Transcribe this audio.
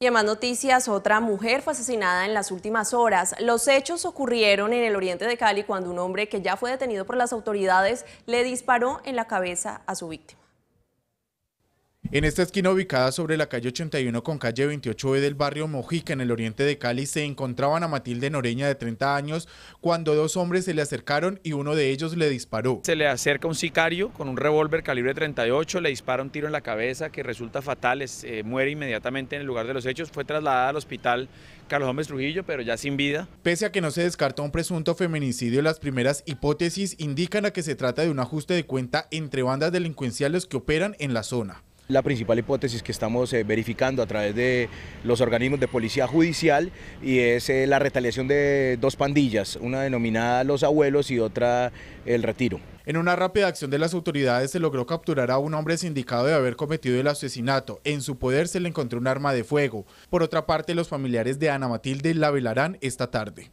Y en más noticias, otra mujer fue asesinada en las últimas horas. Los hechos ocurrieron en el oriente de Cali cuando un hombre que ya fue detenido por las autoridades le disparó en la cabeza a su víctima. En esta esquina ubicada sobre la calle 81 con calle 28B del barrio Mojica en el oriente de Cali se encontraban a Matilde Noreña de 30 años cuando dos hombres se le acercaron y uno de ellos le disparó. Se le acerca un sicario con un revólver calibre 38, le dispara un tiro en la cabeza que resulta fatal, eh, muere inmediatamente en el lugar de los hechos, fue trasladada al hospital Carlos Gómez Trujillo, pero ya sin vida. Pese a que no se descarta un presunto feminicidio, las primeras hipótesis indican a que se trata de un ajuste de cuenta entre bandas delincuenciales que operan en la zona. La principal hipótesis que estamos eh, verificando a través de los organismos de policía judicial y es eh, la retaliación de dos pandillas, una denominada Los Abuelos y otra El Retiro. En una rápida acción de las autoridades se logró capturar a un hombre sindicado de haber cometido el asesinato. En su poder se le encontró un arma de fuego. Por otra parte, los familiares de Ana Matilde la velarán esta tarde.